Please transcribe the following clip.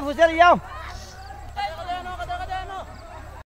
fazer tem.